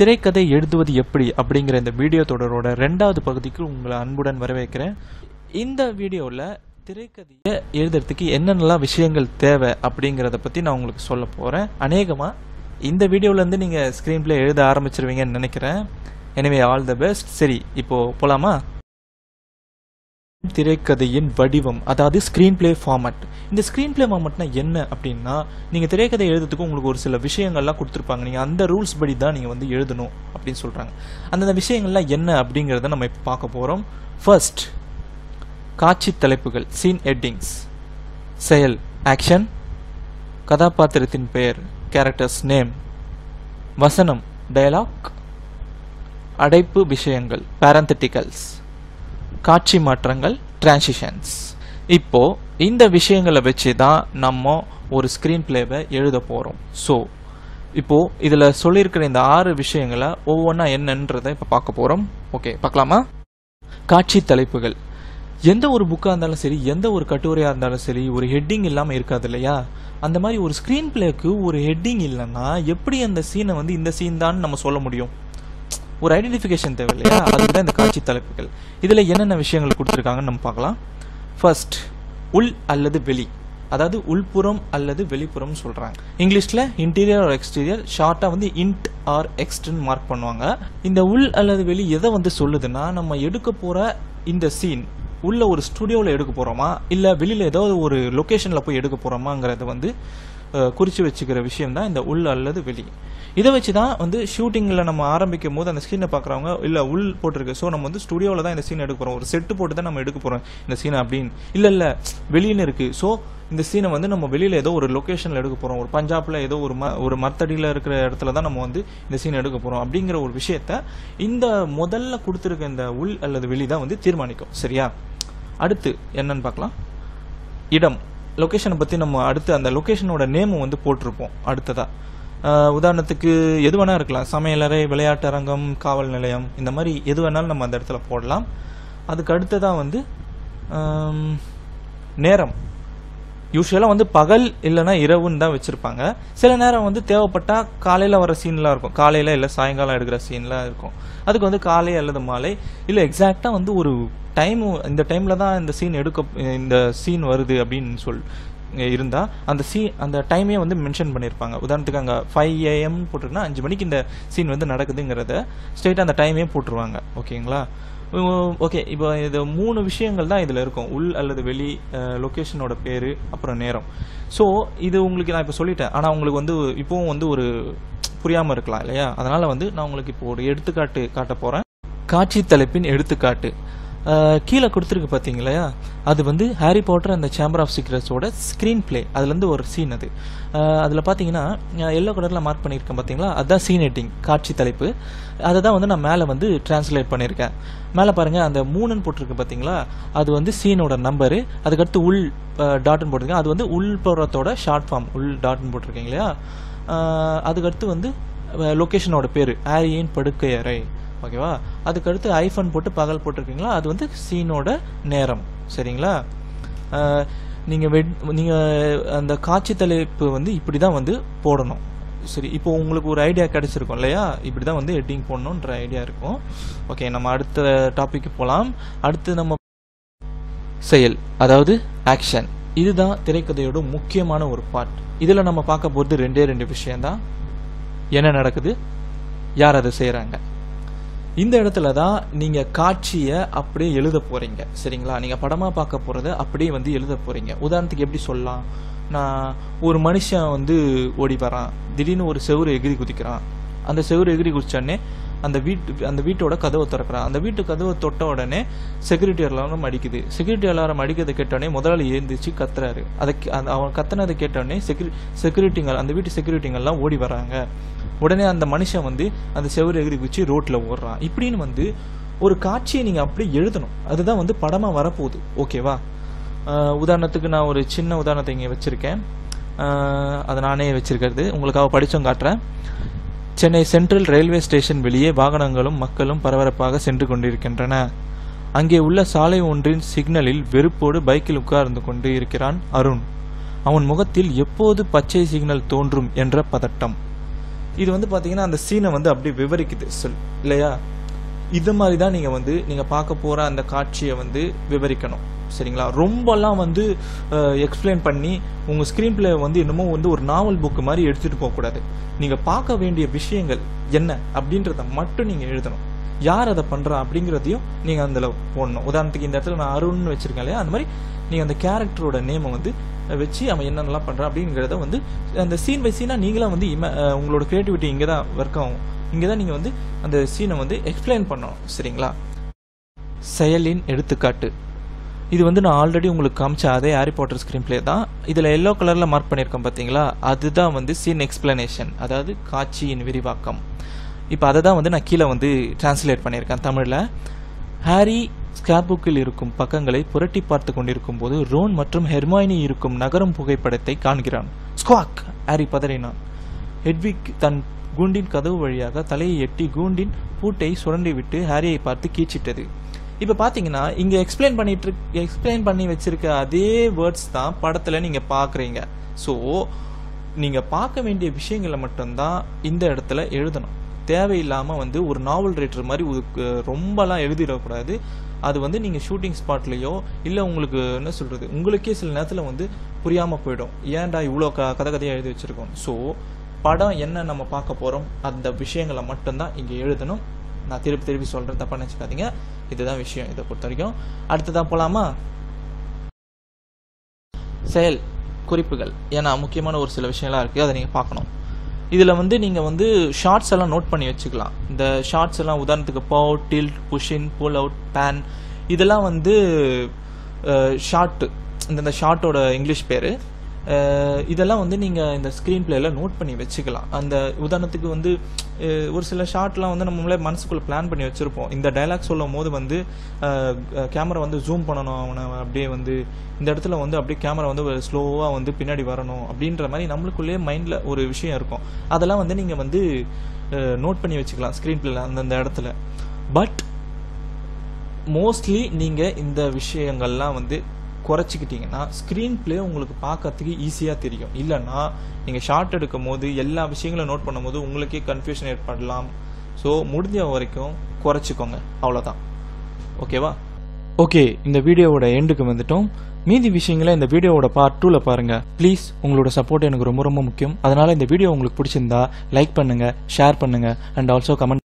திரைக்கதை எழுதுவது எப்படி அப்படிங்கிற இந்த வீடியோ தொடரோட ரெண்டாவது பகுதிக்கு உங்களை அன்புடன் வரவேற்கிறேன். இந்த வீடியோவில் திரைக்கதையை எழுதுறதுக்கு என்னென்னலாம் விஷயங்கள் தேவை அப்படிங்கிறத பற்றி நான் உங்களுக்கு சொல்ல போகிறேன் அநேகமாக இந்த வீடியோவிலேருந்து நீங்கள் ஸ்க்ரீன் பிளே எழுத ஆரம்பிச்சிருவீங்கன்னு நினைக்கிறேன். எனவே ஆல் த பெஸ்ட் சரி இப்போது போகலாமா திரைக்கதையின் வடிவம் அதாவது ஸ்க்ரீன் பிளே ஃபார்மட் இந்த ஸ்க்ரீன் பிளே ஃபார்மட்னா என்ன அப்படின்னா நீங்கள் திரைக்கதை எழுதுறதுக்கு உங்களுக்கு ஒரு சில விஷயங்கள்லாம் கொடுத்துருப்பாங்க. நீங்கள் அந்த ரூல்ஸ் படி தான் நீங்கள் வந்து எழுதணும் அப்படின்னு சொல்கிறாங்க அந்தந்த விஷயங்கள்லாம் என்ன அப்படிங்கிறத நம்ம இப்போ பார்க்க போகிறோம் ஃபர்ஸ்ட் காட்சி தலைப்புகள் சீன் ஹெட்டிங்ஸ் செயல் ஆக்ஷன் கதாபாத்திரத்தின் பெயர் கேரக்டர்ஸ் நேம் வசனம் டயலாக் அடைப்பு விஷயங்கள் பேரந்தட்டிக்கல்ஸ் காட்சி மாற்றங்கள் டிரான்சிஷன்ஸ் இப்போ இந்த விஷயங்களை வச்சு தான் நம்ம ஒரு ஸ்க்ரீன் பிளேவை எழுத போகிறோம் ஸோ இப்போ இதில் சொல்லியிருக்கிற இந்த ஆறு விஷயங்களை ஒவ்வொன்றா என்னன்றதை இப்போ பார்க்க போகிறோம் ஓகே பார்க்கலாமா? காட்சி தலைப்புகள். எந்த ஒரு புக்காக இருந்தாலும் சரி எந்த ஒரு கட்டுரையாக இருந்தாலும் சரி ஒரு ஹெட்டிங் இல்லாமல் இருக்காது இல்லையா? அந்த மாதிரி ஒரு ஸ்க்ரீன் பிளேக்கு ஒரு ஹெட்டிங் இல்லைன்னா எப்படி அந்த சீனை வந்து இந்த சீன் தான் நம்ம சொல்ல முடியும்? ஒரு ஐடென்டிஃபிகேஷன் தேவை இல்லையா அதுக்கு தான் இந்த காட்சி தலைப்புகள். இதில் என்னென்ன விஷயங்கள் கொடுத்துருக்காங்கன்னு நம்ம பார்க்கலாம். ஃபர்ஸ்ட் உள் அல்லது வெளி. அதாவது உள்புறம் அல்லது வெளிப்புறம் சொல்கிறாங்க இங்கிலீஷில் இன்டீரியர் ஆர் எக்ஸ்டீரியர் ஷார்ட்டாக வந்து இன்ட் ஆர் எக்ஸ்ட்னு மார்க் பண்ணுவாங்க. இந்த உள் அல்லது வெளி எதை வந்து சொல்லுதுன்னா நம்ம எடுக்க போகிற இந்த சீன் உள்ள ஒரு ஸ்டுடியோவில் எடுக்க போகிறோமா இல்லை வெளியில் ஏதாவது ஒரு லொக்கேஷனில் போய் எடுக்க போகிறோமாங்கிறத வந்து குறித்து வச்சுக்கிற விஷயம் தான் இந்த உள் அல்லது வெளி. இதை வச்சு தான் வந்து ஷூட்டிங்கில் நம்ம ஆரம்பிக்கும் போது அந்த ஸ்க்ரீனை பார்க்குறவங்க இல்லை உள் போட்டிருக்கு. ஸோ நம்ம வந்து ஸ்டுடியோவில் தான் இந்த சீன் எடுக்க போகிறோம் ஒரு செட்டு போட்டு தான் நம்ம எடுக்க போகிறோம் இந்த சீனை அப்படின்னு. இல்லை இல்லை. வெளியின்னு இருக்குது ஸோ இந்த சீனை வந்து நம்ம வெளியில் ஏதோ ஒரு லொக்கேஷனில் எடுக்க போகிறோம் ஒரு பஞ்சாபில் ஏதோ ஒரு ம ஒரு மரத்தடியில் இருக்கிற இடத்துல தான் நம்ம வந்து இந்த சீன் எடுக்க போகிறோம் அப்படிங்கிற ஒரு விஷயத்த இந்த முதல்ல கொடுத்துருக்க இந்த உள் அல்லது வெளி தான் வந்து தீர்மானிக்கும். சரியா? அடுத்து என்னன்னு பார்க்கலாம். இடம். லொக்கேஷனை பற்றி நம்ம அடுத்து அந்த லொக்கேஷனோட நேமும் வந்து போட்டிருப்போம் அடுத்ததாக உதாரணத்துக்கு எது வேணால் இருக்கலாம். சமையலறை விளையாட்டு அரங்கம் காவல் நிலையம் இந்த மாதிரி எது வேணாலும் நம்ம அந்த இடத்துல போடலாம். அதுக்கு அடுத்ததாக வந்து நேரம். யூஸ்வலாக வந்து பகல் இல்லைன்னா இரவுன்னு தான் வச்சுருப்பாங்க. சில நேரம் வந்து தேவைப்பட்டால் காலையில் வர சீன்லாம் இருக்கும். காலையில் இல்லை சாயங்காலம் எடுக்கிற சீன்லாம் இருக்கும். அதுக்கு வந்து காலை அல்லது மாலை. இல்லை எக்ஸாக்டாக வந்து ஒரு டைம் இந்த டைமில் தான் இந்த சீன் எடுக்க இந்த சீன் வருது அப்படின்னு சொல் இருந்தால் அந்த சீ அந்த டைமே வந்து மென்ஷன் பண்ணியிருப்பாங்க உதாரணத்துக்கு அங்கே ஃபைவ் ஏஎம் போட்டிருக்குன்னா அஞ்சு மணிக்கு இந்த சீன் வந்து நடக்குதுங்கிறத ஸ்ட்ரெயிட்டாக அந்த டைமே போட்டுருவாங்க. ஓகேங்களா? ஓகே இப்போ இது மூணு விஷயங்கள் தான் இதில் இருக்கும். உள் அல்லது வெளி லொக்கேஷனோட பேர் அப்புறம் நேரம். ஸோ இது உங்களுக்கு நான் இப்போ சொல்லிட்டேன். ஆனால் உங்களுக்கு வந்து இப்போவும் வந்து ஒரு புரியாமல் இருக்கலாம் இல்லையா? அதனால் வந்து நான் உங்களுக்கு இப்போ ஒரு எடுத்துக்காட்டு காட்ட போகிறேன் காட்சி தலைப்பின் எடுத்துக்காட்டு. கீழே கொடுத்துருக்கு பார்த்தீங்களா அது வந்து ஹாரி பாட்டர் அந்த சேம்பர் ஆஃப் சீக்ரெட்ஸோட ஸ்க்ரீன் பிளே அதுலேருந்து ஒரு சீன் அது. அதில் பார்த்தீங்கன்னா எல்லோ கலரில் மார்க் பண்ணியிருக்கேன் பார்த்தீங்களா அதுதான் சீன் எட்டிங் காட்சி தலைப்பு. அதை தான் வந்து நான் மேலே வந்து டிரான்ஸ்லேட் பண்ணியிருக்கேன். மேலே பாருங்கள் அந்த மூணுன்னு போட்டிருக்கு பார்த்தீங்களா அது வந்து சீனோட நம்பரு அதுக்கடுத்து உள் டாட்னு போட்டிருக்கேன். அது வந்து உள் போகிறதோட ஷார்ட் ஃபார்ம் உள் டாட்னு போட்டிருக்கீங்க இல்லையா? அதுக்கடுத்து வந்து லொக்கேஷனோட பேர். ஆரியின் படுக்கை அறை. ஓகேவா? அதுக்கடுத்து ஐஃபோன் போட்டு பகல் போட்டிருக்கீங்களா? அது வந்து சீனோட நேரம். சரிங்களா? நீங்கள் வெட் நீங்கள் அந்த காட்சி தலைப்பு வந்து இப்படி தான் வந்து போடணும். சரி இப்போ உங்களுக்கு ஒரு ஐடியா கிடைச்சிருக்கும் இல்லையா? இப்படி தான் வந்து ஹெட்டிங் போடணுன்ற ஐடியா இருக்கும். ஓகே நம்ம அடுத்த டாபிக் போகலாம் அடுத்து நம்ம செயல் அதாவது ஆக்ஷன் இதுதான் திரைக்கதையோட முக்கியமான ஒரு பார்ட் இதில் நம்ம பார்க்க போகிறது ரெண்டே ரெண்டு விஷயம்தான். என்ன நடக்குது? யார் அதை செய்கிறாங்க இந்த இடத்துல தான் நீங்கள் காட்சியை அப்படியே எழுத போகிறீங்க சரிங்களா? நீங்கள் படமாக பார்க்க போகிறத அப்படியே வந்து எழுத போகிறீங்க உதாரணத்துக்கு எப்படி சொல்லலாம்? நான் ஒரு மனுஷன் வந்து ஓடி வரான். திடீர்னு ஒரு செவ்வறு எகிரி குதிக்கிறான். அந்த செவ்வறு எகிரி குதிச்சோடனே அந்த வீட்டு அந்த வீட்டோட கதவை திறக்கிறான். அந்த வீட்டு கதவை தொட்ட உடனே செக்யூரிட்டி அலாரம் அடிக்குது. செக்யூரிட்டி அலாரம் அடிக்கிறத கேட்டோடனே முதலாளி எழுந்திரிச்சு கத்துறாரு. அதை அவன் கத்துனதை கேட்டோடனே செக்யூ செக்யூரிட்டிங்கள் அந்த வீட்டு செக்யூரிட்டிங்கெல்லாம் ஓடி வராங்க. உடனே அந்த மனுஷன் வந்து அந்த செவ்வறு எகிரி குச்சி ரோட்டில் ஓடுறான். இப்படின்னு வந்து ஒரு காட்சியை நீங்கள் அப்படி எழுதணும். அதுதான் வந்து படமாக வரப்போகுது. ஓகேவா உதாரணத்துக்கு நான் ஒரு சின்ன உதாரணத்தை இங்கே வச்சுருக்கேன். அதை நானே வச்சுருக்கிறது. உங்களுக்காக படித்தோம் காட்டுறேன். சென்னை சென்ட்ரல் ரயில்வே ஸ்டேஷன் வெளியே வாகனங்களும் மக்களும் பரபரப்பாக சென்று கொண்டிருக்கின்றன. அங்கே உள்ள சாலை ஒன்றின் சிக்னலில் வெறுப்போடு பைக்கில் உட்கார்ந்து கொண்டு இருக்கிறான் அருண். அவன் முகத்தில் எப்போது பச்சை சிக்னல் தோன்றும் என்ற பதட்டம். இது வந்து பார்த்தீங்கன்னா அந்த சீனை வந்து அப்படியே விவரிக்குது. சொல் இல்லையா? இது மாதிரி தான் நீங்கள் வந்து நீங்கள் பார்க்க போகிற அந்த காட்சியை வந்து விவரிக்கணும். சரிங்களா? ரொம்பலாம் வந்து எக்ஸ்பிளைன் பண்ணி உங்கள் ஸ்க்ரீன் பிளே வந்து என்னமோ வந்து ஒரு நாவல் புக்கு மாதிரி எடுத்துகிட்டு போகக்கூடாது நீங்கள் பார்க்க வேண்டிய விஷயங்கள் என்ன அப்படின்றத மட்டும் நீங்கள் எழுதணும். யார் அதை பண்ணுறா அப்படிங்கிறதையும் நீங்கள் அதில் போடணும். உதாரணத்துக்கு இந்த இடத்துல நான் அருண்னு வச்சுருக்கேன் இல்லையா? அந்த மாதிரி நீங்கள் அந்த கேரக்டரோட நேமை வந்து வச்சு அவன் என்னென்னலாம் பண்ணுறான் அப்படிங்கிறத வந்து அந்த சீன் பை சீனாக நீங்களாம் வந்து இம உங்களோட க்ரியேட்டிவிட்டி இங்கே தான் ஒர்க் ஆகும். இங்கே தான் நீங்கள் வந்து அந்த சீனை வந்து எக்ஸ்பிளைன் பண்ணணும் சரிங்களா? செயலின் எடுத்துக்காட்டு. இது வந்து நான் ஆல்ரெடி உங்களுக்கு காமிச்ச அதே ஹாரி பாட்டர் ஸ்க்ரீன் ப்ளே தான். இதில் எல்லோ கலரில் மார்க் பண்ணியிருக்கேன் பார்த்தீங்களா அதுதான் வந்து சீன் எக்ஸ்பிளனேஷன் அதாவது காட்சியின் விரிவாக்கம். இப்போ அதை தான் வந்து நான் கீழே வந்து டிரான்ஸ்லேட் பண்ணியிருக்கேன் தமிழில். ஹாரி ஸ்கேர்புக்கில் இருக்கும் பக்கங்களை புரட்டி பார்த்து கொண்டிருக்கும் போது ரோன் மற்றும் ஹெர்மாயினி இருக்கும் நகரும் புகைப்படத்தை காண்கிறான். ஸ்குவாக்! ஹாரி பதறினான். ஹெட்விக் தன் கூண்டின் கதவு வழியாக தலையை எட்டி கூண்டின் பூட்டை சுரண்டி விட்டு ஹாரியை பார்த்து கீச்சிட்டது. இப்போ பார்த்தீங்கன்னா இங்கே எக்ஸ்பிளைன் பண்ணிட்டு எக்ஸ்பிளைன் பண்ணி வச்சிருக்க அதே வேர்ட்ஸ் தான் படத்தில் நீங்கள் பார்க்குறீங்க ஸோ நீங்கள் பார்க்க வேண்டிய விஷயங்களை மட்டும்தான் இந்த இடத்துல எழுதணும். தேவையில்லாமல் வந்து ஒரு நாவல் ரைட்டர் மாதிரி ரொம்பலாம் எழுதிடக்கூடாது. அது வந்து நீங்கள் ஷூட்டிங் ஸ்பாட்லேயோ இல்லை உங்களுக்கு என்ன சொல்கிறது உங்களுக்கே சில நேரத்தில் வந்து புரியாமல் போயிடும். ஏன்டா இவ்வளோ க கதை கதையாக எழுதி வச்சுருக்கோம்? ஸோ படம் என்ன நம்ம பார்க்க போகிறோம் அந்த விஷயங்களை மட்டும்தான் இங்கே எழுதணும். நான் திருப்பி திருப்பி சொல்கிறேன் தப்பாக நினச்சிக்காதீங்க. இதுதான் விஷயம் இதை பொறுத்த வரைக்கும் அடுத்ததான் போகலாமா செயல் குறிப்புகள். ஏன்னா முக்கியமான ஒரு சில விஷயம்லாம் இருக்குது அதை நீங்கள் பார்க்கணும். இதில் வந்து நீங்கள் வந்து ஷார்ட்ஸ் எல்லாம் நோட் பண்ணி வச்சுக்கலாம். இந்த ஷார்ட்ஸ் எல்லாம் உதாரணத்துக்கு bow tilt push in pull out pan இதெல்லாம் வந்து ஷார்ட்டு இந்த ஷார்ட்டோட இங்கிலீஷ் பேர். இதெல்லாம் வந்து நீங்கள் இந்த ஸ்க்ரீன் பிளேல நோட் பண்ணி வச்சுக்கலாம். அந்த உதாரணத்துக்கு வந்து ஒரு சில ஷார்ட்லாம் வந்து நம்மளே மனசுக்குள்ளே பிளான் பண்ணி வச்சுருப்போம். இந்த டைலாக் சொல்லும் போது வந்து கேமரா வந்து ஜூம் பண்ணணும் அவனை அப்படியே வந்து இந்த இடத்துல வந்து அப்படியே கேமரா வந்து ஸ்லோவாக வந்து பின்னாடி வரணும் அப்படின்ற மாதிரி நம்மளுக்குள்ளேயே மைண்டில் ஒரு விஷயம் இருக்கும். அதெல்லாம் வந்து நீங்கள் வந்து நோட் பண்ணி வச்சுக்கலாம் ஸ்க்ரீன் பிளேல அந்தந்த இடத்துல. பட் மோஸ்ட்லி நீங்கள் இந்த விஷயங்கள்லாம் வந்து குறைச்சிக்கிட்டீங்கன்னா ஸ்க்ரீன் ப்ளே உங்களுக்கு பார்க்கறதுக்கு ஈஸியாக தெரியும். இல்லைன்னா நீங்கள் ஷார்ட் எடுக்கும் போது எல்லா விஷயங்களும் நோட் பண்ணும்போது உங்களுக்கே கன்ஃபியூஷன் ஏற்படலாம். ஸோ முடிஞ்ச வரைக்கும் குறைச்சிக்கோங்க. அவ்வளோதான் ஓகேவா ஓகே இந்த வீடியோவோட எண்டுக்கு வந்துட்டோம். மீதி விஷயங்களை இந்த வீடியோவோட பார்ட் டூவில் பாருங்கள் ப்ளீஸ் உங்களோட சப்போர்ட் எனக்கு ரொம்ப ரொம்ப முக்கியம். அதனால் இந்த வீடியோ உங்களுக்கு பிடிச்சிருந்தா லைக் பண்ணுங்கள் ஷேர் பண்ணுங்கள் அண்ட் ஆல்சோ கமெண்ட்